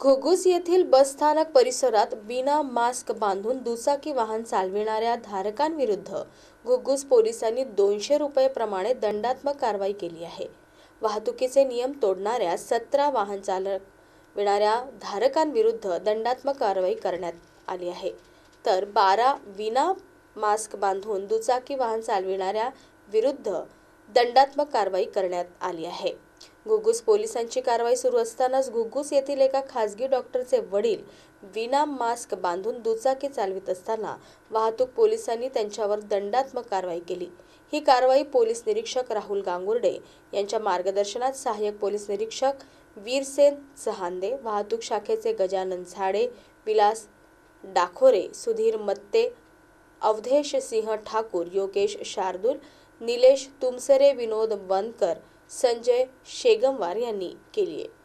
घुगुस येथील बसस्थानक परिसरात बिना मास्क बांधून दुचाकी वाहन चालविणाऱ्या धारकांविरुद्ध घुगुस पोलिसांनी दोनशे रुपये प्रमाणे दंडात्मक कारवाई केली आहे. वाहतुकीचे नियम तोडणाऱ्या सतरा वाहन चालविणाऱ्या धारकांविरुद्ध दंडात्मक कारवाई करण्यात आली आहे. तर बारा विना मास्क बांधून दुचाकी वाहन चालविणाऱ्या विरुद्ध दंडात्मक कारवाई करण्यात आली आहे. घुग्गुस पोलिसांची कारवाई सुरू असतानाच घुग्गुस येथील एका खासगी डॉक्टरचे वडील विना मास्क बांधून दुचाकी चालवित असताना वाहतूक पोलिसांनी त्यांच्यावर दंडात्मक कारवाई केली. ही कारवाई पोलीस निरीक्षक राहुल गांगुर्डे यांच्या मार्गदर्शनात सहाय्यक पोलीस निरीक्षक वीरसेन चहांदे वाहतूक शाखेचे गजानन झाडे विलास डाखोरे सुधीर मत्ते अवधेश सिंह ठाकूर योगेश शार्दूल निलेश तुमसरे विनोद वनकर संजय शेगमवार यांनी केली आहे.